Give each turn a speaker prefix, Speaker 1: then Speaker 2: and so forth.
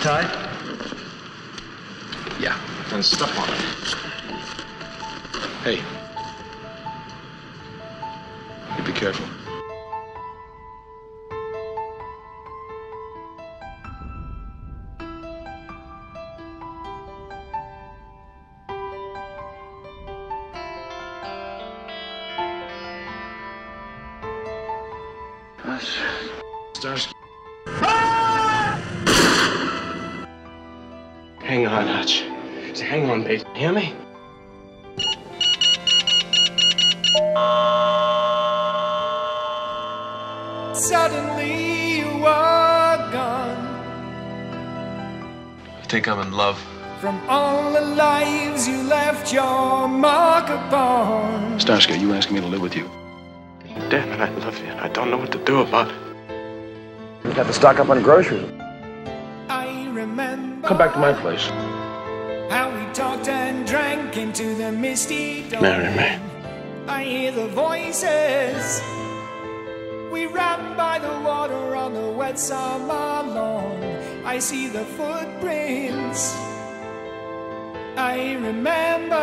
Speaker 1: Tied?
Speaker 2: Yeah, and step on it. Hey. You be careful. Starsky.
Speaker 3: Ah! On, Hutch. Just hang on, babe. Hear me?
Speaker 4: Suddenly you are gone
Speaker 2: I think I'm in love.
Speaker 4: from all the lives you left your mark upon.
Speaker 2: Starsky, you asking me to live with you?
Speaker 3: Damn it, I love you. I don't know what to do about it.
Speaker 1: We have to stock up on groceries.
Speaker 2: Come back to my place.
Speaker 4: how we talked and drank into the misty dawn.
Speaker 3: Marry me.
Speaker 4: I hear the voices. We ran by the water on the wet summer lawn. I see the footprints. I remember